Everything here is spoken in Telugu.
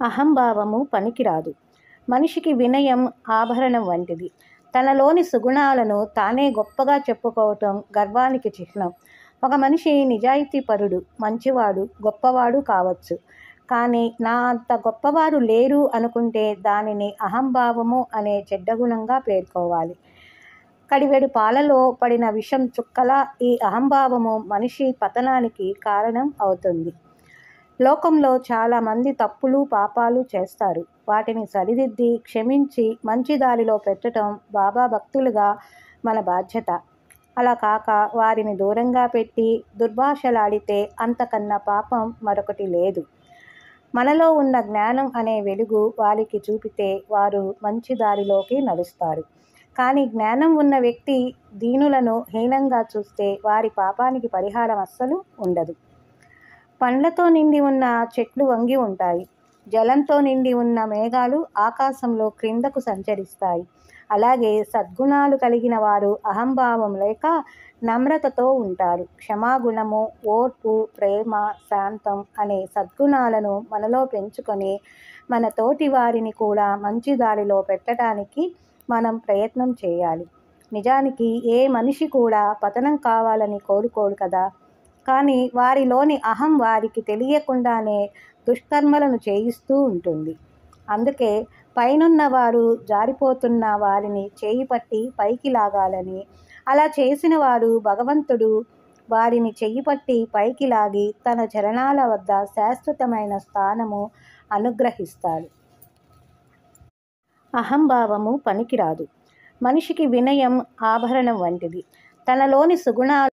అహంభావము పనికిరాదు. మనిషికి వినయం ఆభరణం వంటిది. తనలోని సుగుణాలను తానే గొప్పగా చెప్పుకోవటం గర్వానికి చిహ్నం. ఒక మనిషి నిజాయితీపరుడు మంచివాడు గొప్పవాడు కావచ్చు. కానీ నా అంత గొప్పవారు లేరు అనుకుంటే దానిని అహంభావము అనే చెడ్డగుణంగా పేర్కోవాలి. కడివెడు పాలలో పడిన విషం చుక్కలా ఈ అహంభావము మనిషి పతనానికి కారణం అవుతుంది. లోకంలో చాలామంది తప్పులు పాపాలు చేస్తారు. వాటిని సరిదిద్ది క్షమించి మంచి దారిలో పెట్టడం బాబా భక్తులుగా మన బాధ్యత. అలా కాక వారిని దూరంగా పెట్టి దుర్భాషలాడితే అంతకన్నా పాపం మరొకటి లేదు. మనలో ఉన్న జ్ఞానం అనే వెలుగు వారికి చూపితే వారు మంచి దారిలోకి నడుస్తారు. కానీ జ్ఞానం ఉన్న వ్యక్తి దీనులను హీనంగా చూస్తే వారి పాపానికి పరిహారం అస్సలు ఉండదు. పండ్లతో నిండి ఉన్న చెట్లు వంగి ఉంటాయి. జలంతో నిండి ఉన్న మేఘాలు ఆకాశంలో క్రిందకు సంచరిస్తాయి. అలాగే సద్గుణాలు కలిగిన వారు అహంభావం లేక నమ్రతతో ఉంటారు. క్షమాగుణము ఓర్పు ప్రేమ శాంతం అనే సద్గుణాలను మనలో పెంచుకొని మన తోటి వారిని కూడా మంచి దారిలో పెట్టడానికి మనం ప్రయత్నం చేయాలి. నిజానికి ఏ మనిషి కూడా పతనం కావాలని కోరుకోడు కదా? కానీ వారిలోని అహం వారికి తెలియకుండానే దుష్కర్మలను చేయిస్తూ ఉంటుంది. అందుకే పైనున్న వారు జారిపోతున్న వారిని చేయి పట్టి పైకి లాగాలని అలా చేసిన వారు భగవంతుడు వారిని చెయ్యి పట్టి పైకి లాగి తన చరణాల వద్ద శాశ్వతమైన స్థానము అనుగ్రహిస్తాడు. అహంభావము పనికిరాదు. మనిషికి వినయం ఆభరణం వంటిది. తనలోని సుగుణాలు